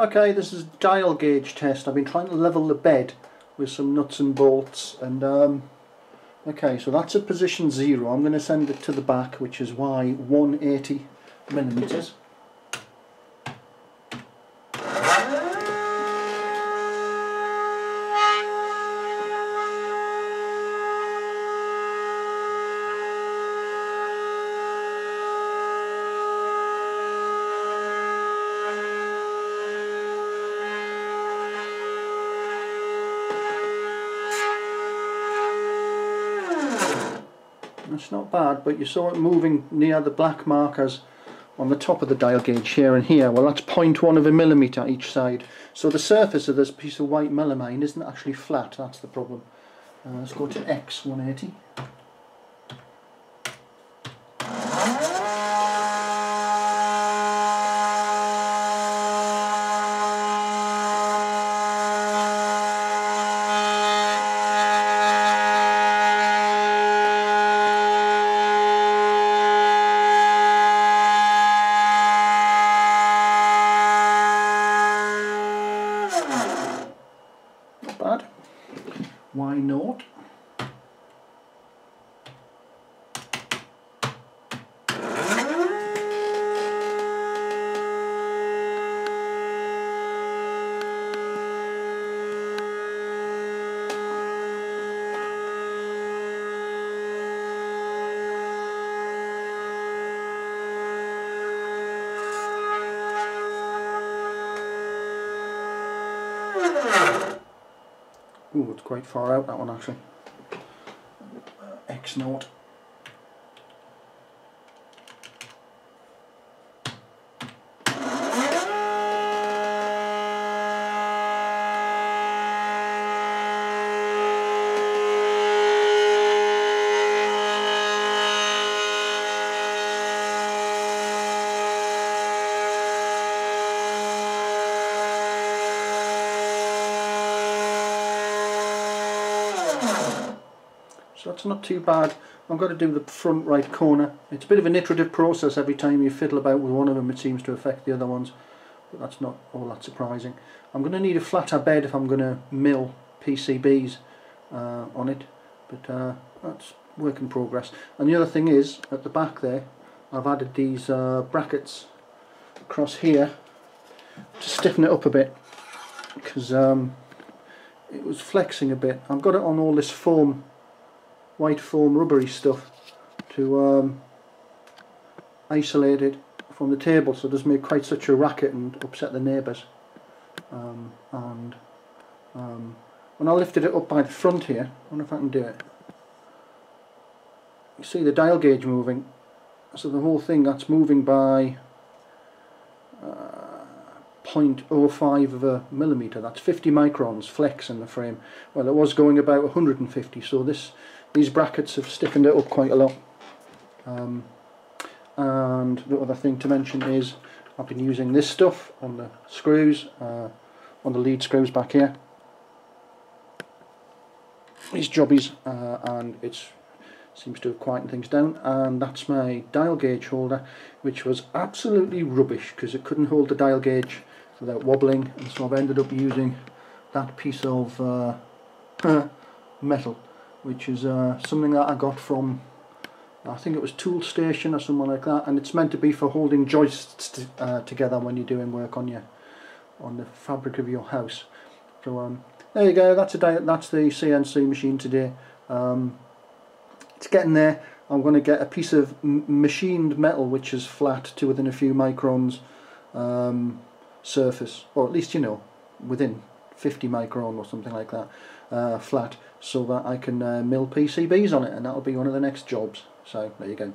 Okay, this is dial gauge test. I've been trying to level the bed with some nuts and bolts and um, okay so that's at position 0. I'm going to send it to the back which is Y 180 millimeters. It's not bad, but you saw it moving near the black markers on the top of the dial gauge here and here. Well, that's 0.1 of a millimetre each side. So the surface of this piece of white melamine isn't actually flat, that's the problem. Uh, let's go to X180. bad. Why not? Ooh, it's quite far out that one actually. X naught. So that's not too bad. I'm going to do the front right corner. It's a bit of an iterative process every time you fiddle about with one of them it seems to affect the other ones. But that's not all that surprising. I'm going to need a flatter bed if I'm going to mill PCBs uh, on it. But uh, that's work in progress. And the other thing is, at the back there, I've added these uh, brackets across here to stiffen it up a bit. Because um, it was flexing a bit. I've got it on all this foam white foam rubbery stuff to um, isolate it from the table. So it doesn't make quite such a racket and upset the neighbours. Um, and um, when I lifted it up by the front here I wonder if I can do it. You see the dial gauge moving? So the whole thing that's moving by uh, 0.05 of a millimetre. That's 50 microns flex in the frame. Well it was going about 150 so this these brackets have stiffened it up quite a lot. Um, and the other thing to mention is I've been using this stuff on the screws, uh, on the lead screws back here. These jobbies uh, and it seems to have quietened things down and that's my dial gauge holder which was absolutely rubbish because it couldn't hold the dial gauge without wobbling and so I've ended up using that piece of uh, metal which is uh, something that I got from I think it was Tool Station or someone like that and it's meant to be for holding joists uh, together when you're doing work on your on the fabric of your house. So um, there you go that's a that's the CNC machine today. Um, it's getting there. I'm going to get a piece of machined metal which is flat to within a few microns um, surface or at least you know within 50 micron or something like that flat so that I can uh, mill PCBs on it and that'll be one of the next jobs. So there you go